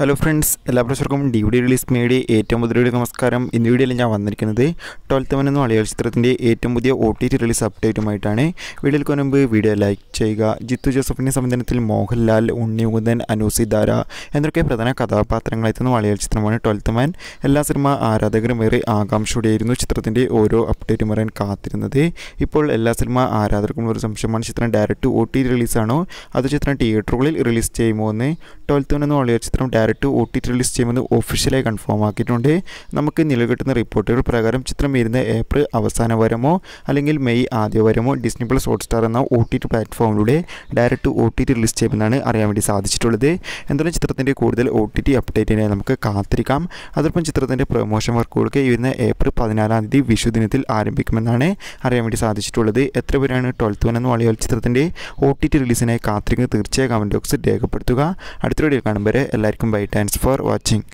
Hello friends എല്ലാ പ്രശ്നർക്കും D V D release മേഡി ഏറ്റവും പുതിയ നമസ്കാരം. ഇന്ന് വീഡിയോയിൽ ഞാൻ വന്നിരിക്കുന്നത് ട്വൽത്ത് മൻ എന്ന മലയാള ചിത്രത്തിന്റെ ഏറ്റവും പുതിയ ഒ ടി ടി റിലീസ് അപ്ഡേറ്റുമായിട്ടാണ് വീഡിയോയിൽ മുൻപ് വീഡിയോ ലൈക്ക് ചെയ്യുക. ജിത്തു ജോസഫിന്റെ സംവിധാനത്തിൽ മോഹൻലാൽ ഉണ്ണിമുകുന്ദൻ അനൂസിദാര എന്നൊക്കെ പ്രധാന കഥാപാത്രങ്ങളെത്തുന്ന മലയാള ചിത്രമാണ് ട്വൽത്ത് മാൻ എല്ലാ സിനിമ ആരാധകരും ഏറെ ആകാംക്ഷയോടെയായിരുന്നു ചിത്രത്തിന്റെ ഓരോ അപ്ഡേറ്റും പറയാൻ കാത്തിരുന്നത്. ഇപ്പോൾ എല്ലാ സിനിമ ആരാധകർക്കും ഒരു സംശയമാണ്. ചിത്രം ഡയറക്റ്റ് ഒ ടി റിലീസാണോ അത് ചിത്രം തിയേറ്ററുകളിൽ റിലീസ് ചെയ്യുമോ എന്ന്? ട്വൽത്ത് മൻ എന്ന മലയാള ചിത്രം ഒ ടി റിലീസ് ചെയ്യുമെന്ന് ഒഫീഷ്യലായി കൺഫേം ആക്കിയിട്ടുണ്ട്. നമുക്ക് നിലകിട്ടുന്ന റിപ്പോർട്ടുകൾ പ്രകാരം ചിത്രം വരുന്ന ഏപ്രിൽ അവസാന വരമോ അല്ലെങ്കിൽ മെയ് ആദ്യ വരമോ ഡിസ്നി പ്ലസ് ഹോട്ട്സ്റ്റാർ എന്ന ഒ ടി ടി പ്ലാറ്റ്ഫോമിലൂടെ ഡയറക്റ്റ് ഒ ടി റിലീസ് ചെയ്യുമെന്നാണ് അറിയാൻ വേണ്ടി സാധിച്ചിട്ടുള്ളത്. എന്തായാലും ചിത്രത്തിന്റെ കൂടുതൽ ഒ ടി ടി അപ്ഡേറ്റിനായി നമുക്ക് കാത്തിരിക്കാം. അതോടൊപ്പം ചിത്രത്തിന്റെ പ്രൊമോഷൻ വർക്കുകളൊക്കെ ഈ വരുന്ന ഏപ്രിൽ പതിനാലാം തീയതി വിഷു ദിനത്തിൽ ആരംഭിക്കുമെന്നാണ് അറിയാൻ വേണ്ടി സാധിച്ചിട്ടുള്ളത്. എത്ര പേരാണ് ട്വൽത്ത് വൺ എന്ന മലയാള ചിത്രത്തിന്റെ ഒ ടി ടി റിലീസിനായി കാത്തിരിക്കുന്നത് തീർച്ചയായും കമന്റ് ബോക്സിൽ രേഖപ്പെടുത്തുക. അടുത്ത വീഡിയോ കാണുമ്പോൾ എല്ലാവർക്കും bye thanks for watching.